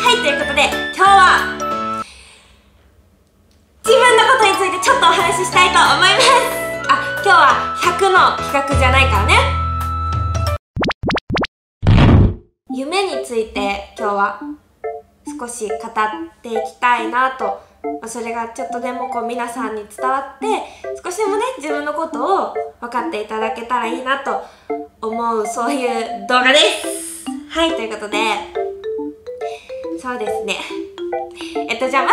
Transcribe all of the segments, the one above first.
はいということで今日は自分のことについてちょっとお話ししたいと思います。あ今日は100の企画じゃないからね。夢について今日は少し語っていきたいなと。それがちょっとでもこう皆さんに伝わって少しでもね自分のことを分かっていただけたらいいなと思うそういう動画です。はいということでそうですね。えっとじゃあま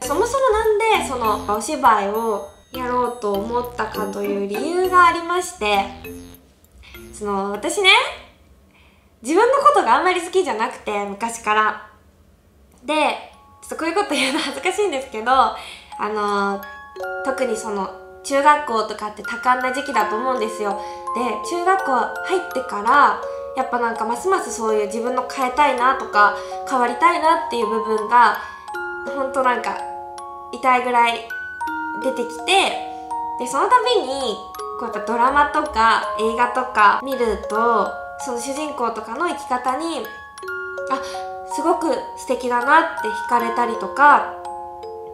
ずそもそもなんでそのお芝居をやろうと思ったかという理由がありましてその私ね自分のことがあんまり好きじゃなくて昔から。でちょっとこういうこと言うの恥ずかしいんですけどあの特にその中学校とかって多感な時期だと思うんですよ。で中学校入ってからやっぱなんかますますそういう自分の変えたいなとか変わりたいなっていう部分がほんとなんか痛いぐらい出てきてでその度にこうやっぱドラマとか映画とか見るとその主人公とかの生き方にあすごく素敵だなって惹かれたりとか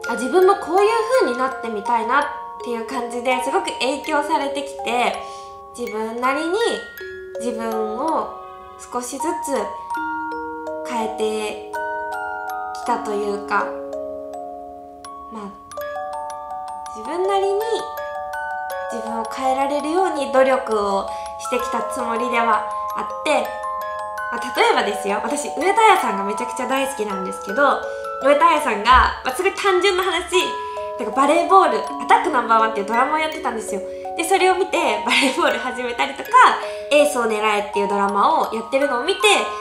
あ自分もこういう風になってみたいなっていう感じですごく影響されてきて自分なりに自分を少しずつ変えてきたというかまあ自分なりに自分を変えられるように努力をしてきたつもりではあって、まあ、例えばですよ私上田彩さんがめちゃくちゃ大好きなんですけど上田彩さんが、まあ、すごい単純な話なんかバレーボール「アタックナンバーワン」っていうドラマをやってたんですよ。でそれを見てバレーボール始めたりとか「エースを狙え」っていうドラマをやってるのを見て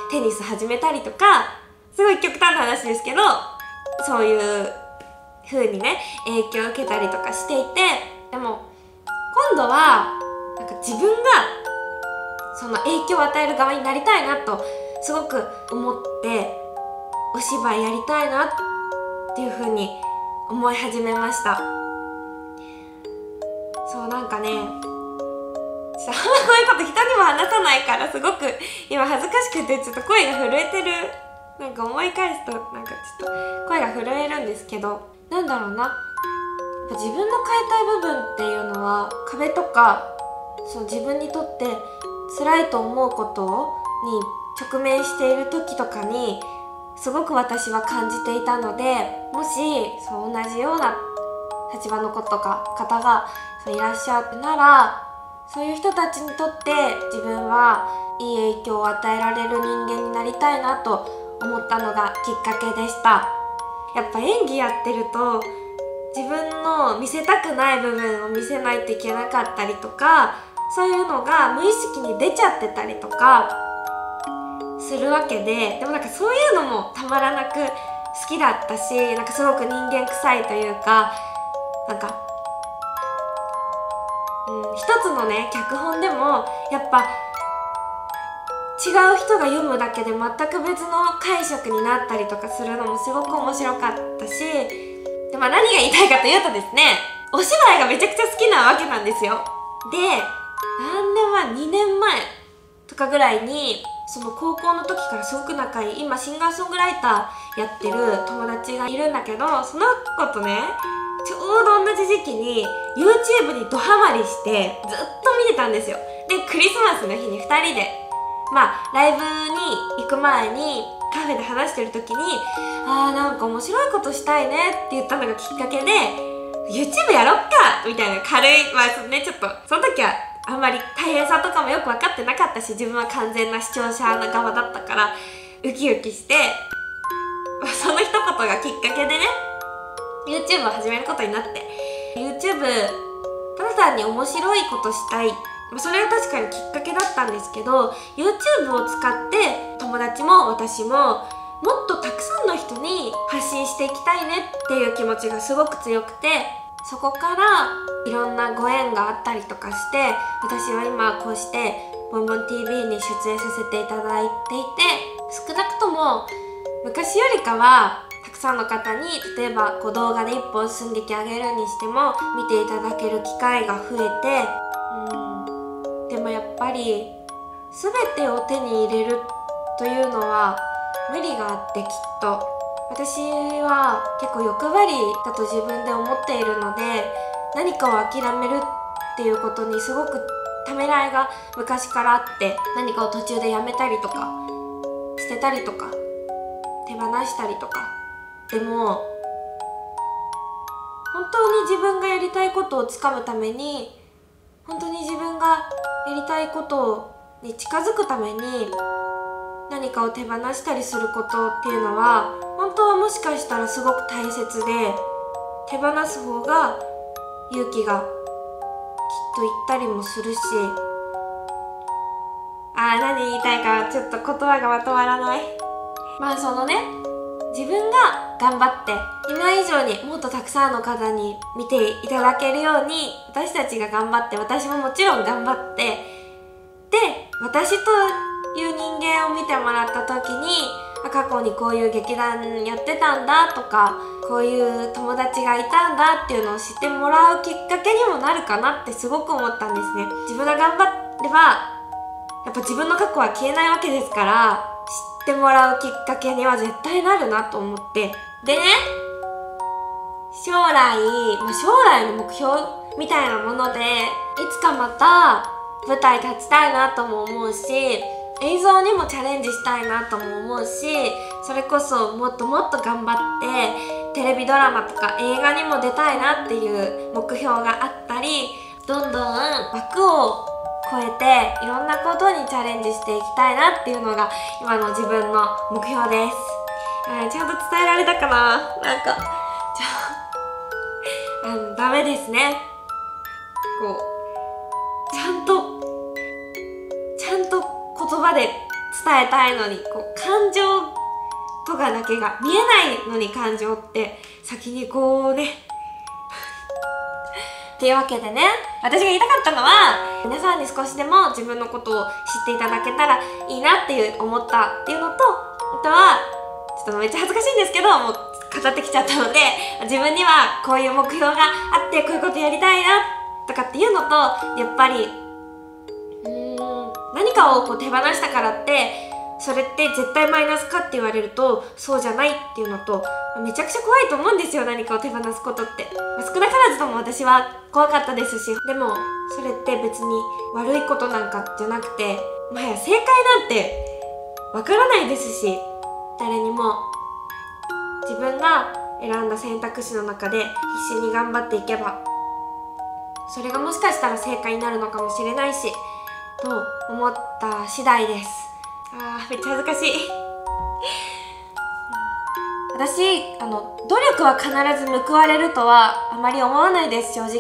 テニス始めたりとかすごい極端な話ですけどそういう風にね影響を受けたりとかしていてでも今度はなんか自分がその影響を与える側になりたいなとすごく思ってお芝居やりたいなっていう風に思い始めました。ね。ちょっとあんまこういうこと人にも話さないからすごく今恥ずかしくてちょっと声が震えてる。なんか思い返すとなんかちょっと声が震えるんですけどなんだろうな。自分の変えたい部分っていうのは壁とかその自分にとって辛いと思うことに直面している時とかにすごく私は感じていたのでもしそう同じような立場の子とか方がいらっしゃるならそういう人たちにとって自分はいい影響を与えられる人間になりたいなと思ったのがきっかけでした。やっぱ演技やってると自分の見せたくない部分を見せないといけなかったりとかそういうのが無意識に出ちゃってたりとかするわけででもなんかそういうのもたまらなく好きだったしなんかすごく人間臭いというかなんか、うん、一つのね脚本でもやっぱ違う人が読むだけで全く別の解釈になったりとかするのもすごく面白かったしで、まあ、何が言いたいかというとですねお芝居がめちゃくちゃ好きなわけなんですよ。で何年前2年前とかぐらいにその高校の時からすごく仲いい今シンガーソングライターやってる友達がいるんだけどその子とねょうど同じ時期に YouTube にドハマりしてずっと見てたんですよ。でクリスマスの日に2人で。まあライブに行く前にカフェで話してる時にあーなんか面白いことしたいねって言ったのがきっかけで YouTube やろっかみたいな軽いまあねちょっとその時はあんまり大変さとかもよく分かってなかったし自分は完全な視聴者の側だったからウキウキしてその一言がきっかけでね YouTube を始めることになって。YouTube ただ単に面白いことしたい。それは確かにきっかけだったんですけど YouTube を使って友達も私ももっとたくさんの人に発信していきたいねっていう気持ちがすごく強くてそこからいろんなご縁があったりとかして私は今こうして「ボンボン TV」に出演させていただいていて少なくとも昔よりかはさんの方に例えばこう動画で一本進んでき上げるにしても見ていただける機会が増えてうん。でもやっぱり全てを手に入れるというのは無理があってきっと。私は結構欲張りだと自分で思っているので何かを諦めるっていうことにすごくためらいが昔からあって何かを途中でやめたりとか捨てたりとか手放したりとかでも本当に自分がやりたいことをつかむために本当に自分がやりたいことに近づくために何かを手放したりすることっていうのは本当はもしかしたらすごく大切で手放す方が勇気がきっと言ったりもするしあー何言いたいかちょっと言葉がまとまらない。まあそのね自分が頑張って今以上にもっとたくさんの方に見ていただけるように私たちが頑張って私ももちろん頑張ってで私という人間を見てもらった時に過去にこういう劇団やってたんだとかこういう友達がいたんだっていうのを知ってもらうきっかけにもなるかなってすごく思ったんですね。自分が頑張ればやっぱ自分の過去は消えないわけですからってもらうきっかけには絶対なるなと思って。でね将来、まあ、将来の目標みたいなものでいつかまた舞台立ちたいなとも思うし映像にもチャレンジしたいなとも思うしそれこそもっともっと頑張ってテレビドラマとか映画にも出たいなっていう目標があったりどんどん枠を超えていろんなことにチャレンジしていきたいなっていうのが今の自分の目標です、うん、ちゃんと伝えられたかな？なんかじゃああのダメですね。こうちゃんとちゃんと言葉で伝えたいのにこう感情とかだけが見えないのに感情って先にこうねっていうわけでね私が言いたかったのは皆さんに少しでも自分のことを知っていただけたらいいなっていう思ったっていうのとあとはちょっとめっちゃ恥ずかしいんですけどもう語ってきちゃったので自分にはこういう目標があってこういうことやりたいなとかっていうのとやっぱりうーん何かをこう手放したからってそれって絶対マイナスかって言われるとそうじゃないっていうのとめちゃくちゃ怖いと思うんですよ何かを手放すことって、ま少なからずとも私は怖かったですしでもそれって別に悪いことなんかじゃなくてもはや正解なんてわからないですし誰にも。自分が選んだ選択肢の中で必死に頑張っていけばそれがもしかしたら正解になるのかもしれないしと思った次第です。あーめっちゃ恥ずかしい。私あの努力は必ず報われるとはあまり思わないです正直。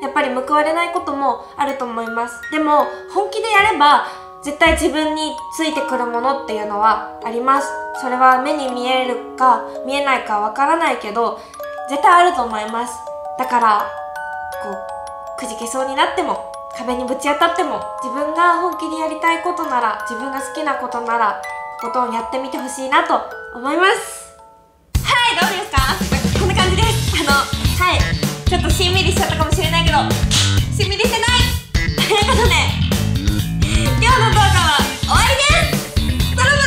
やっぱり報われないこともあると思います。でも本気でやれば絶対自分についてくるものっていうのはあります。それは目に見えるか見えないかわからないけど絶対あると思います。だからこうくじけそうになっても壁にぶち当たっても自分が本気でやりたいことなら自分が好きなことならとことをやってみてほしいなと思います。のはい。ちょっとしんみりしちゃったかもしれないけどしんみりしてない。ということで今日の動画は終わりです。さらば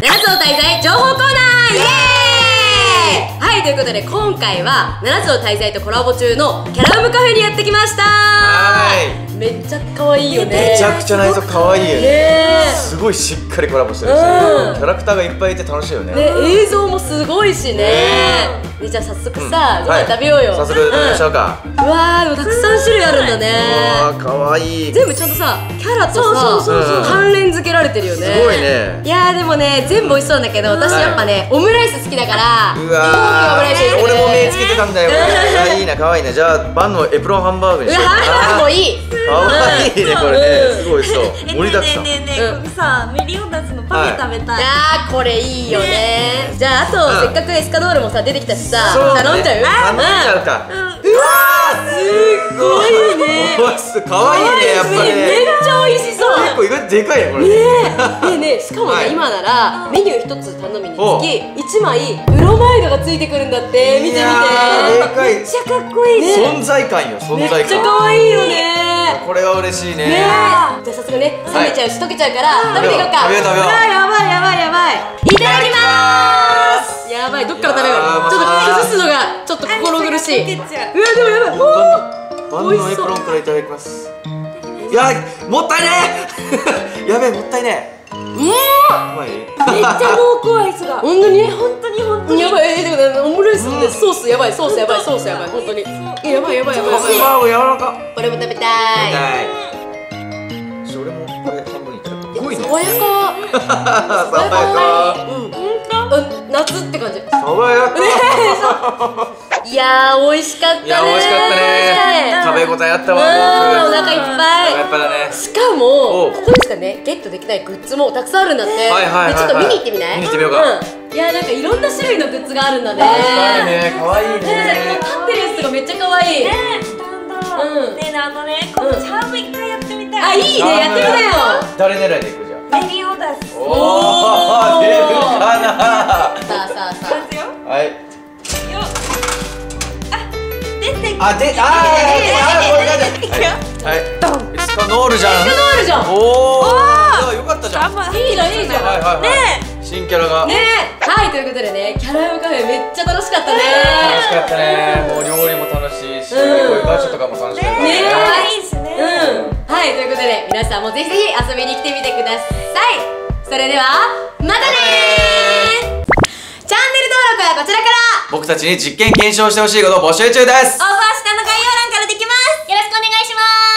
七つの大罪情報コーナーイエーイ。はいということで今回は七つの大罪とコラボ中のキャラウムカフェにやってきました。はめっちゃ可愛いよね。めちゃくちゃ内装可愛いよね。ねすごいしっかりコラボしてるし、うん。キャラクターがいっぱいいて楽しいよね。ね映像もすごいしね。でじゃあ早速さ、ご飯食べようよ、早速食べましょうか、うん。うわーでもたくさん種類あるんだね。うわー可愛い。全部ちゃんとさキャラとさ関連付けられてるよね。すごいね。いやーでもね全部美味しそうなんだけど私やっぱね、オムライス好きだからうわオムライス。ー俺も目つけてたんだよ。いいな可愛いねじゃあバンのエプロンハンバーグにしよううわハンバーグもいい可愛いねこれね。うん。すごいそう。盛りだくさん。ねえねえねえうんこれさミリオンダスのパフェ食べたい、あーこれいいよね。じゃああと、うん。せっかくエスカドールもさ出てきたしさ頼んじゃう頼んじゃうか。うわーすごいね。うわす可愛いねやっぱめっねちゃ美味しそう。結構意外とでかいねこれね。え。ねえねえしかもね、はい。今ならメニュー一つ頼みにつきおう。1枚ブロマイドがついてくるんだって。見てみて。いやーでかい。めっちゃかっこいいね。存在感よ存め在感。っちゃ可愛いよねこれは嬉しいね。ねえ。じゃあ早速ね冷めちゃうし溶けちゃうから食べていこうか。食べよう食べよう。あやばいやばいやい。ただきます。やばいどっから食べようちょっとまあ崩すのがちょっと心苦しい。う。うわでもやばい。おー万能エプロンからいただきます。いやもったいねえ。やべえもったいねえ。うまいめっちゃ濃厚アイスが本当に本当に本当にやばい、でもオムライスでソースやばいソースやばいソースやばい本当にやばいやばいやばいハンバーグ柔らかこれも食べたい痛いちょ俺もこれ半分いただくすごいね爽やか爽やかうんうん夏って感じ爽やかいやー美味しかったねいや美味しかったね食べ応えあったわうんお腹いっお腹ぱいいっぱいだね。しかもおここでしかねゲットできないグッズもたくさんあるんだってはいはいはいはい。でちょっと見に行ってみない？見に行ってみようか。うん。いやなんかいろんな種類のグッズがあるんだねね。可愛いね。ね立ってるやつがめっちゃ可愛い。ねスタンドうん。ねあのねこのチャーム一回やってみたい。あいいねやってみなよ。誰狙いでいくじゃん？メリオダスおお出るかなさあさあさあ。ますよ。はい出てあであーあーこれが出てはい。ドンエスカノールじゃん。エスカノールじゃん。おおよかったじゃん。いいじゃんいいじゃんはいはいはい。ね。新キャラが。ね。はいということでねキャラメルカフェめっちゃ楽しかったね。楽しかったね。もう料理も楽しいしこううん。いうガチャとかも楽しかったね。可愛い。しね。うん。はいということで皆さんもぜひぜひ遊びに来てみてください。それではまたねー。チャンネル登録はこちらから僕たちに実験検証してほしいことを募集中です。オファーしたの概要欄からできます。よろしくお願いします。